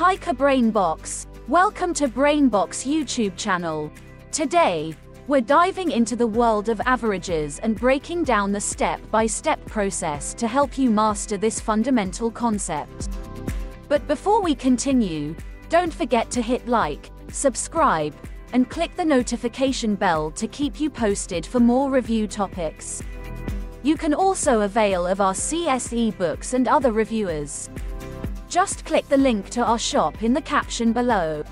Hiker Brainbox. Welcome to Brainbox YouTube channel. Today, we're diving into the world of averages and breaking down the step-by-step process to help you master this fundamental concept. But before we continue, don't forget to hit like, subscribe, and click the notification bell to keep you posted for more review topics. You can also avail of our CSE books and other reviewers. Just click the link to our shop in the caption below.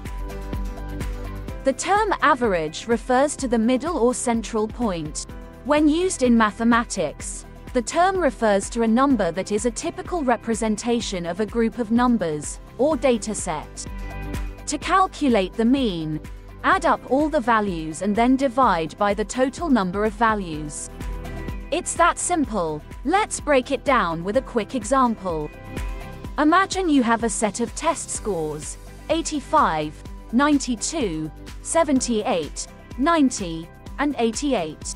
The term average refers to the middle or central point. When used in mathematics, the term refers to a number that is a typical representation of a group of numbers, or dataset. To calculate the mean, add up all the values and then divide by the total number of values. It's that simple. Let's break it down with a quick example. Imagine you have a set of test scores 85, 92, 78, 90, and 88.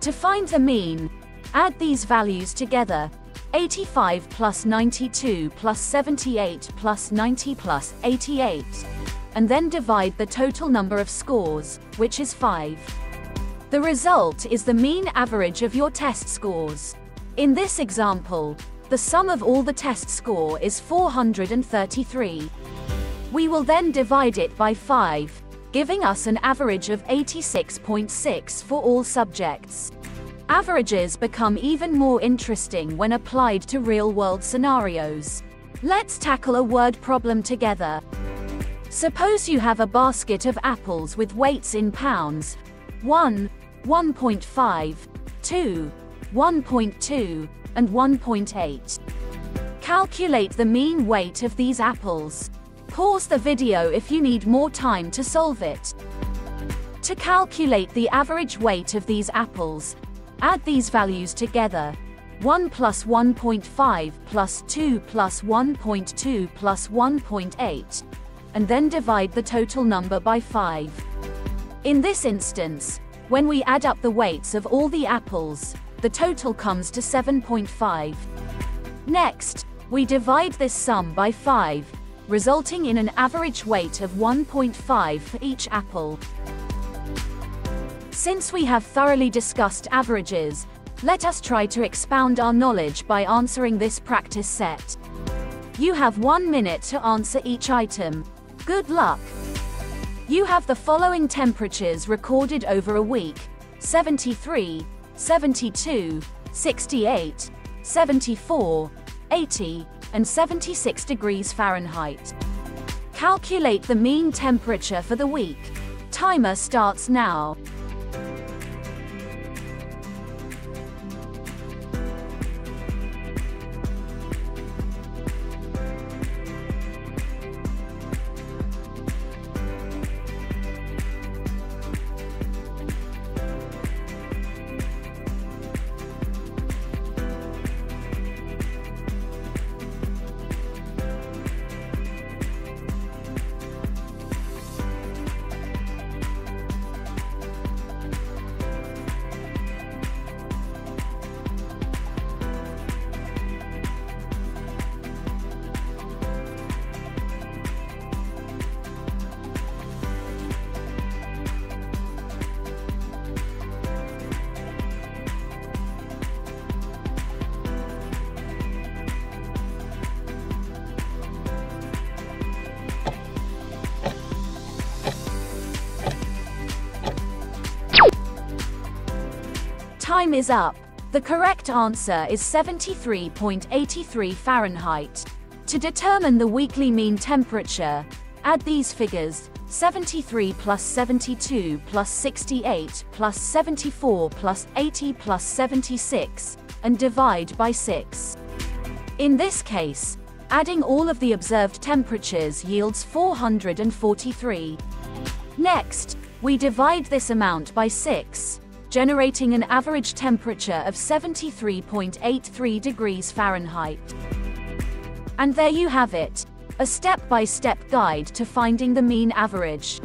To find the mean, add these values together 85 plus 92 plus 78 plus 90 plus 88, and then divide the total number of scores, which is 5. The result is the mean average of your test scores. In this example, the sum of all the test score is 433. We will then divide it by 5, giving us an average of 86.6 for all subjects. Averages become even more interesting when applied to real-world scenarios. Let's tackle a word problem together. Suppose you have a basket of apples with weights in pounds. 1, 1.5, 2, 1.2, and 1.8. Calculate the mean weight of these apples. Pause the video if you need more time to solve it. To calculate the average weight of these apples, add these values together. 1 plus 1.5 plus 2 plus 1.2 plus 1.8, and then divide the total number by 5. In this instance, when we add up the weights of all the apples, the total comes to 7.5. Next, we divide this sum by 5, resulting in an average weight of 1.5 for each apple. Since we have thoroughly discussed averages, let us try to expound our knowledge by answering this practice set. You have one minute to answer each item. Good luck! You have the following temperatures recorded over a week 73, 72, 68, 74, 80, and 76 degrees Fahrenheit. Calculate the mean temperature for the week. Timer starts now. Time is up. The correct answer is 73.83 Fahrenheit. To determine the weekly mean temperature, add these figures 73 plus 72 plus 68 plus 74 plus 80 plus 76, and divide by 6. In this case, adding all of the observed temperatures yields 443. Next, we divide this amount by 6 generating an average temperature of 73.83 degrees Fahrenheit. And there you have it, a step-by-step -step guide to finding the mean average.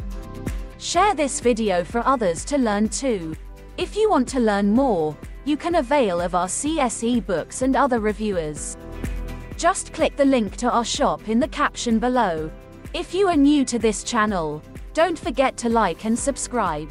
Share this video for others to learn too. If you want to learn more, you can avail of our CSE books and other reviewers. Just click the link to our shop in the caption below. If you are new to this channel, don't forget to like and subscribe.